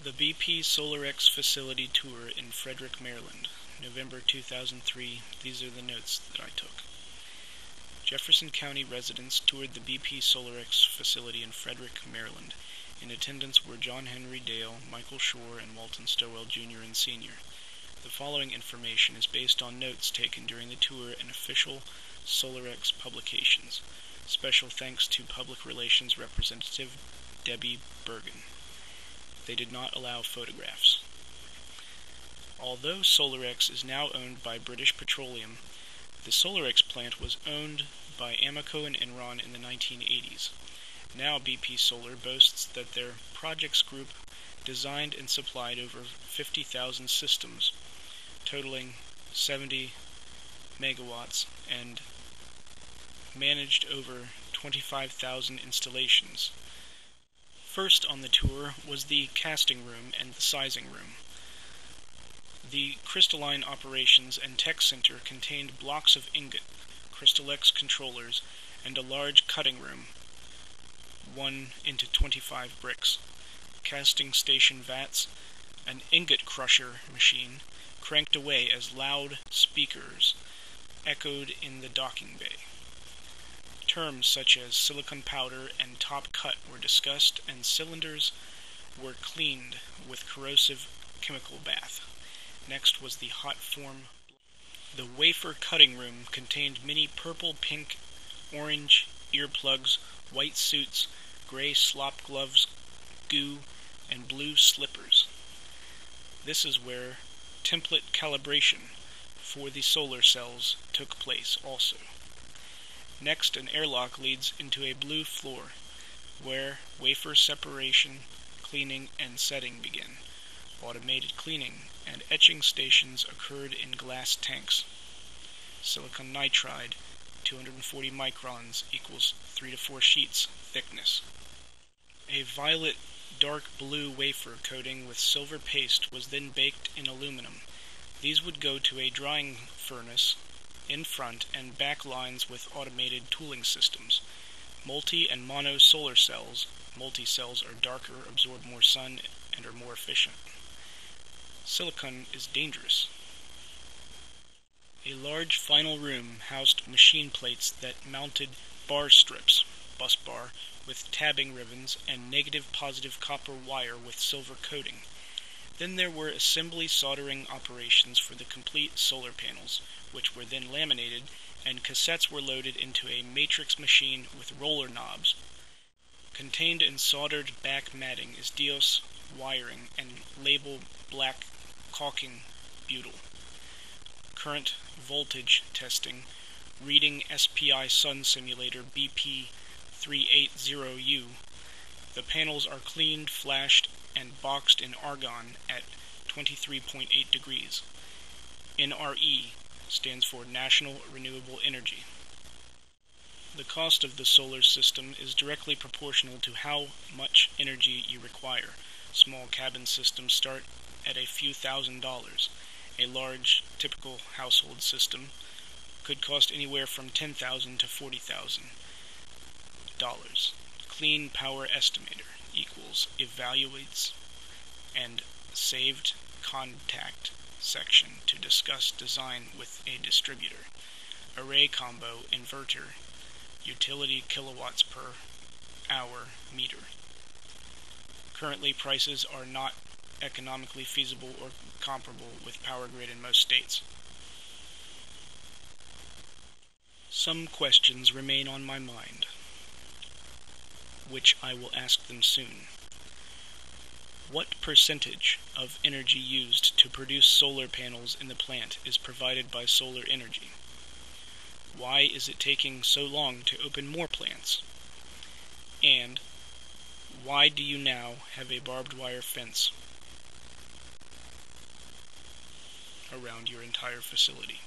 The BP Solarex facility tour in Frederick, Maryland, November 2003. These are the notes that I took. Jefferson County residents toured the BP Solarex facility in Frederick, Maryland. In attendance were John Henry Dale, Michael Shore, and Walton Stowell Jr. and Sr. The following information is based on notes taken during the tour and official Solarex publications. Special thanks to Public Relations Representative Debbie Bergen. They did not allow photographs. Although Solarex is now owned by British Petroleum, the Solarex plant was owned by Amoco and Enron in the 1980s. Now BP Solar boasts that their projects group designed and supplied over 50,000 systems, totaling 70 megawatts, and managed over 25,000 installations. First on the tour was the casting room and the sizing room. The crystalline operations and tech center contained blocks of ingot, Crystallex controllers, and a large cutting room, 1 into 25 bricks, casting station vats, an ingot crusher machine cranked away as loud speakers echoed in the docking bay. Terms such as silicon powder and top cut were discussed, and cylinders were cleaned with corrosive chemical bath. Next was the hot form. The wafer cutting room contained many purple, pink, orange earplugs, white suits, gray slop gloves, goo, and blue slippers. This is where template calibration for the solar cells took place also. Next, an airlock leads into a blue floor, where wafer separation, cleaning, and setting begin. Automated cleaning and etching stations occurred in glass tanks. Silicon nitride, 240 microns equals 3 to 4 sheets thickness. A violet dark blue wafer coating with silver paste was then baked in aluminum. These would go to a drying furnace in front and back lines with automated tooling systems. Multi and mono solar cells. Multi cells are darker, absorb more sun, and are more efficient. Silicon is dangerous. A large final room housed machine plates that mounted bar strips, bus bar, with tabbing ribbons and negative positive copper wire with silver coating. Then there were assembly soldering operations for the complete solar panels, which were then laminated, and cassettes were loaded into a matrix machine with roller knobs. Contained in soldered back matting is Dios wiring and label black caulking butyl. Current voltage testing, reading SPI Sun Simulator BP380U. The panels are cleaned, flashed, and boxed in argon at 23.8 degrees. NRE stands for National Renewable Energy. The cost of the solar system is directly proportional to how much energy you require. Small cabin systems start at a few thousand dollars. A large, typical household system could cost anywhere from ten thousand to forty thousand dollars. Clean power estimator equals evaluates and saved contact section to discuss design with a distributor. Array combo inverter utility kilowatts per hour meter. Currently prices are not economically feasible or comparable with power grid in most states. Some questions remain on my mind which I will ask them soon. What percentage of energy used to produce solar panels in the plant is provided by solar energy? Why is it taking so long to open more plants? And why do you now have a barbed wire fence around your entire facility?